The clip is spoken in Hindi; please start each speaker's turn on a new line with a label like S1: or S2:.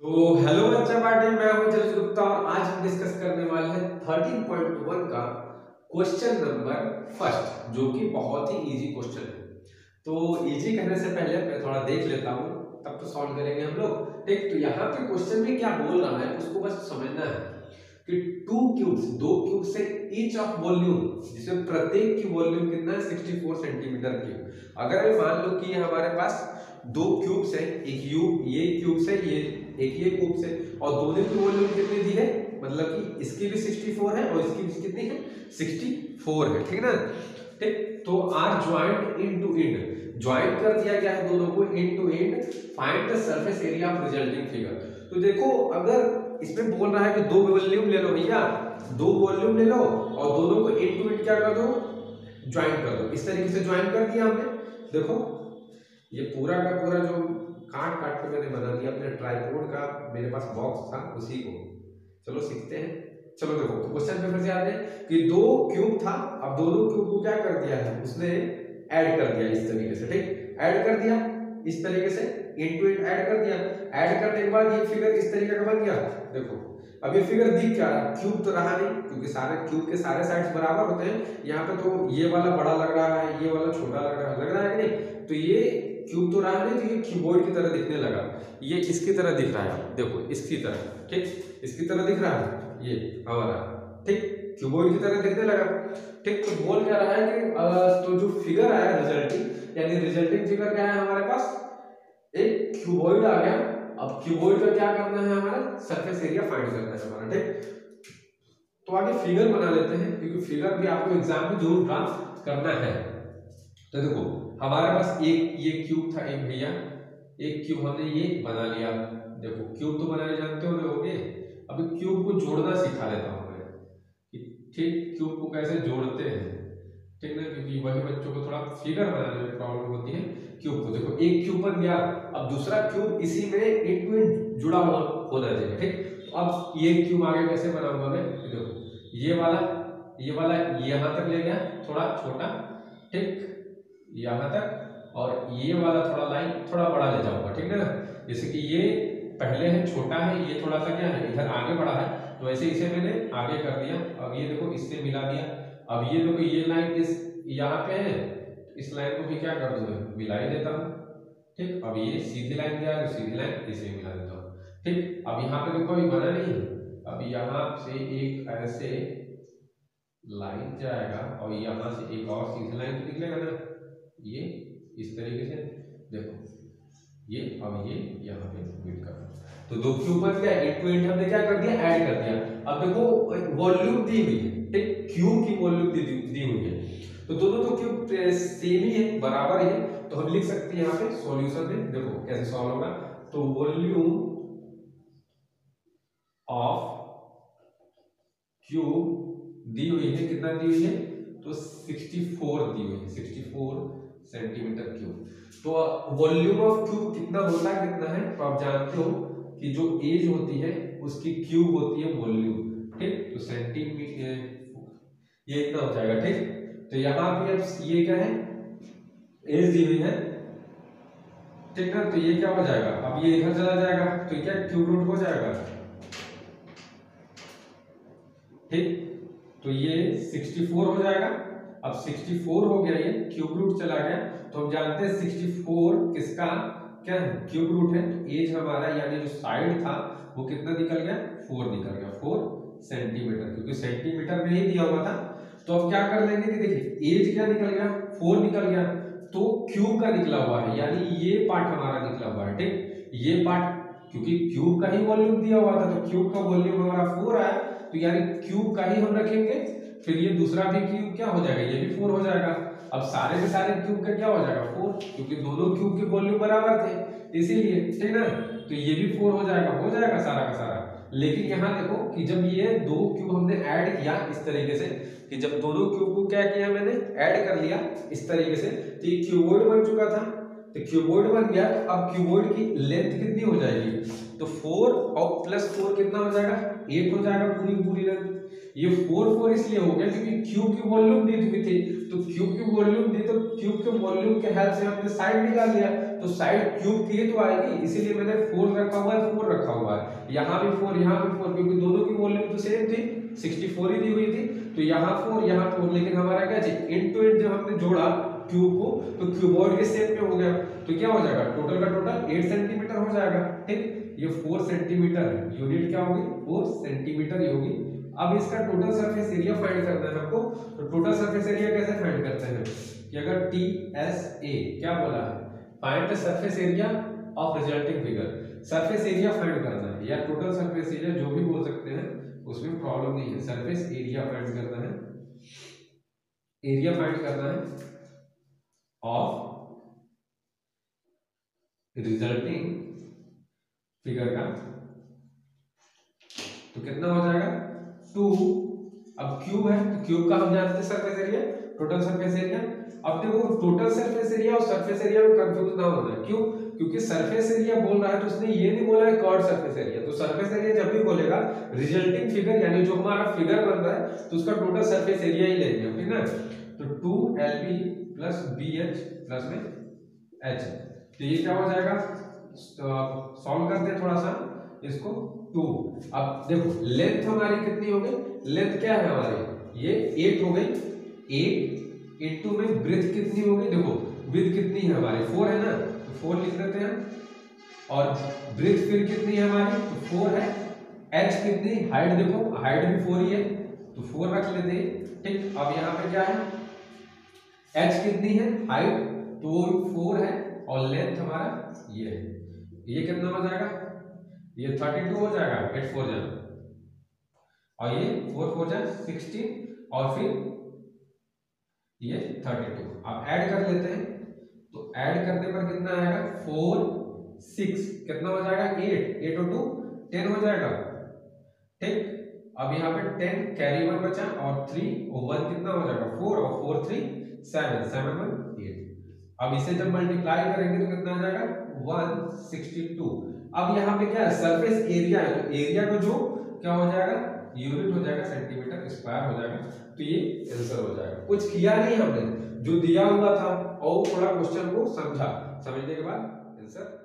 S1: तो हेलो बच्चा पार्टी, मैं हूँ जलज गुप्ता। और आज हम डिस्कस करने वाले हैं 13.1 का क्वेश्चन नंबर फ़र्स्ट जो कि बहुत ही इजी क्वेश्चन है। तो इजी करने से पहले मैं थोड़ा देख लेता हूँ, तब तो सॉल्व करेंगे हम लोग। ठीक तो यहाँ पे क्वेश्चन में क्या बोल रहा है, उसको बस समझना है कि टू क्यूब्स दो क्यूब से ईच ऑफ़ वॉल्यूम जिसमें प्रत्येक की वॉल्यूम कितना है 64 सेंटीमीटर क्यूब अगर मान लो कि हमारे पास दो क्यूब से एक यू ये क्यूब से ये, एक ये क्यूब से और दोनों की वॉल्यूम कितनी दी है? मतलब कि इसकी भी 64 है और इसकी भी कितनी है? 64 है, ठीक ना? ठीक तो are joint in to end joint कर दिया गया है दोनों को in to end find the surface area of resulting figure तो देखो, अगर इसमें बोल रहा है कि दो वॉल्यूम ले लो भैया, दो वॉल्यूम ले लो और दोनों को इन टू इंड क्या कर दो? ज्वाइंट कर दो। इस तरीके से ज्वाइंट कर दिया हमने। देखो ये पूरा का पूरा जो काट काट के मैंने बना दिया, अपने ट्राईपोर्ड का मेरे पास बॉक्स था, उसी को। चलो सीखते हैं। चलो देखो क्वेश्चन पेपर से याद है कि दो क्यूब था, अब दोनों क्यूब को क्या कर दिया है? उसने ऐड कर दिया इस तरीके से, ठीक? ऐड कर दिया। इस तरीके से इन टू इन ऐड कर दिया। ऐड करने के बाद ये फिगर इस तरीके का बन गया। देखो, अब ये फिगर दिख क्या रहा है? क्यूब तो रहा नहीं, क्योंकि सारे क्यूब के सारे साइड्स बराबर होते हैं। यहाँ पे तो ये वाला बड़ा लग रहा है, ये वाला छोटा लग रहा है। लग रहा है कि नहीं? तो ये क्यूब तो रहा नहीं तो ये कीबोर्ड की तरह दिखने लगा। ये इसकी तरह दिख रहा है। देखो, इसकी तरह, ठीक? इसकी तरह दिख रहा है। ये हमारा ठीक? क्यूबोर्ड की तरह दिखने लगा। ठीक तो बोल क्या रहा है कि तो जो फिगर रिजल्टिंग यानी रिजल्टिंग फिगर क्या है हमारे पास? एक क्यूबॉइड आ गया। अब क्यूबॉइड का क्या करना है हमारा? सरफेस एरिया फाइंड करना है हमारा, ठीक? तो आगे फिगर बना लेते हैं, क्योंकि फिगर भी आपको एग्ज़ाम में ज़रूर ड्रा करना है। तो देखो, हमारे पास एक ये क्यूब था, एक भैया। एक क्यूब हमने ये बना लिया। देखो क्यूब तो बनाने जानते हो लोगे अभी क्यूब को जोड़ना सिखा लेता हूँ मैं ठीक क्यूब को कैसे जोड़ते हैं? क्योंकि वही बच्चों को थोड़ा फिगर बनाने में प्रॉब्लम होती है क्यूब को देखो, एक क्यूब बन गया, अब दूसरा क्यूब इसी में टू इन जुड़ा हुआ होना चाहिए ठीक? तो अब ये क्यूब आगे कैसे बनाऊँगा मैं देखो, ये वाला ये वाला यहाँ तक ले गया, थोड़ा छोटा, ठीक? यहाँ तक, और ये वाला थोड़ा लाइन थोड़ा बड़ा ले जाऊँगा, ठीक है? ना जैसे कि ये पहले है, छोटा है, ये थोड़ा सा क्या है, इधर आगे बढ़ा है तो वैसे इसे मैंने आगे कर दिया, अब ये देखो, इससे मिला दिया, अब ये देखो, ये लाइन इस यहाँ पे है, इस लाइन को भी क्या कर दूँगा? मिला ही देता हूँ। ठीक, अब ये सीधी लाइन दिया है? सीधी लाइन इसे मिला देता हूँ। ठीक, अब यहाँ पे देखो अभी बना नहीं अब यहाँ से एक ऐसे लाइन जाएगा और यहाँ से एक और सीधी लाइन तो निकलेगा ना। ये इस तरीके से, देखो, ये अब ये यहाँ पे फिट कर तो दो के ऊपर क्या एट टू एट हमने क्या कर दिया? ऐड कर दिया। अब देखो वॉल्यूम दी हुई है। ठीक क्यूब की वॉल्यूम दी हुई है। तो दोनों तो क्यूब सेम ही है, बराबर है तो हम लिख सकते हैं यहाँ पे सॉल्यूशन में, देखो कैसे सॉल्व होगा। तो वॉल्यूम ऑफ़ क्यूब दी हुई है, कितना दी हुई है? तो 64 दी हुई है 64 सेंटीमीटर क्यूब तो वॉल्यूम ऑफ़ क्यूब कितना होता है, कितना है? तो आप जानते हो कि जो एज होती है, उसकी क्यूब होती है वॉल्यूम ठीक? तो सेंटीमीटर ये इतना हो जाएगा, ठीक? तो यहाँ पे अब ये क्या है? एज दी हुई है। ठीक है तो ये क्या हो जाएगा? अब ये इधर चला जाएगा। तो क्या? क्यूब रूट हो जाएगा। ठीक? तो ये 64 हो जाएगा। अब 64 हो गया ये। क्यूब रूट चला गया। तो हम जानते हैं 64 किसका? क्या है? क्यूब रूट है। तो एज हमारा यानी जो साइड था, वो कितना निकल गया? फोर निकल गया। फोर सेंटीमीटर क्योंकि सेंटीमीटर में ही दिया हुआ था। तो अब क्या कर लेंगे कि देखिए एज क्या निकल गया? फोर निकल गया। तो क्यूब का निकला हुआ है, यानी ये पार्ट हमारा निकला हुआ है, ठीक? ये पार्ट क्योंकि क्यूब का ही वॉल्यूम दिया हुआ था तो क्यूब का वॉल्यूम हमारा फोर आया तो यानी क्यूब का ही हम रखेंगे, फिर ये दूसरा भी क्यूब क्या हो जाएगा? ये भी फोर हो जाएगा। अब सारे के सारे क्यूब का क्या हो जाएगा? फोर क्योंकि दोनों क्यूब के वॉल्यूम बराबर थे, इसीलिए, ठीक ना? तो ये भी फोर हो जाएगा हो जाएगा सारा का सारा। लेकिन यहाँ देखो कि जब ये दो क्यूब हमने ऐड किया इस तरीके से, कि जब दोनों क्यूब को क्या किया मैंने? ऐड कर लिया इस तरीके से तो ये क्यूबोर्ड बन चुका था। तो क्यूबोर्ड बन गया, अब क्यूबोर्ड की लेंथ कितनी हो जाएगी? तो फोर और प्लस फोर कितना हो जाएगा? एट हो जाएगा पूरी पूरी लेंथ ये फोर फोर इसलिए हो गया क्योंकि क्यूब की वॉल्यूम दी हुई थी। तो क्यूब की वॉल्यूम दी तो क्यूब के वॉल्यूम के हेल्प से हमने साइड निकाल लिया। तो साइड क्यूब की तो आएगी, इसीलिए मैंने फोर रखा हुआ है फोर रखा हुआ है। यहाँ भी फोर यहाँ भी फोर क्योंकि दोनों की वॉल्यूम तो सेम थी सिक्सटी फोर ही दी हुई थी। तो यहाँ फोर यहाँ फोर लेकिन हमारा क्या इन टू इन जब हमने जोड़ा क्यूब को तो क्यूबॉइड के शेप में हो गया? तो क्या हो जाएगा? टोटल का टोटल एट सेंटीमीटर हो जाएगा, ठीक? ये फोर सेंटीमीटर है। यूनिट क्या होगी फोर सेंटीमीटर होगी। अब इसका टोटल सरफेस एरिया फाइंड करना है हमको तो टोटल सरफेस एरिया कैसे फाइंड करते हैं? कि अगर टी एस ए क्या बोला है? Find the surface area of resulting figure surface area find करना है, या टोटल सरफेस एरिया जो भी बोल सकते हैं, उसमें प्रॉब्लम नहीं है। सरफेस एरिया फाइंड करना है। एरिया फाइंड करना है ऑफ़ रिजल्टिंग फिगर का। तो कितना हो जाएगा? टू अब क्यूब है तो क्यूब का हम जानते हैं surface area total surface area अब देखो टोटल सरफेस एरिया और सरफेस एरिया में कंफ्यूज ना होना है। क्यों? क्योंकि सरफेस एरिया बोल रहा है तो उसने ये नहीं बोला है कर्व सरफेस एरिया तो सरफेस एरिया जब भी बोलेगा रिजल्टिंग फिगर यानी जो हमारा फिगर बन रहा है तो उसका टोटल सरफेस एरिया ही लेंगे ठीक ना? तो two L B plus B H plus में एच तो ये क्या हो जाएगा? सॉल्व करते हैं थोड़ा सा इसको। टू। अब देखो लेंथ हमारी कितनी हो गई? लेंथ क्या है हमारी? ये एट हो गई। एट इंटू में ब्रिथ कितनी हो गई? देखो ब्रिथ कितनी है हमारी? फोर है ना? तो फोर लिख देते हैं। और ब्रिथ फिर कितनी है हमारी? तो फोर है। एच कितनी? हाइट देखो हाइट भी फोर ही है। तो फोर रख लेते हैं। ठीक, अब यहाँ पे क्या है? एच कितनी है? हाइट तो फोर है। और लेंथ हमारा ये है। ये कितना हो जाएगा? ये थर्टी टू हो जाएगा एट फोर जा और ये फोर फोर जा सिक्सटीन और फिर ये थर्टी टू अब ऐड कर लेते हैं। तो ऐड करने पर कितना आएगा? फोर सिक्स कितना हो जाएगा? एट एट और टू टेन हो जाएगा। ठीक? अब यहाँ पे टेन कैरी वन बचा और थ्री वन कितना हो जाएगा? फोर और four three seven seven one eight अब इसे जब मल्टीप्लाई करेंगे तो कितना आ जाएगा? 162 अब यहाँ पे क्या है? सरफेस एरिया है। तो एरिया को जो क्या हो जाएगा? यूनिट हो जाएगा सेंटीमीटर स्क्वायर हो जाएगा। तो ये आंसर हो जाएगा। कुछ किया नहीं हमने। जो दिया हुआ था, और थोड़ा क्वेश्चन को समझा। समझने के बाद आंसर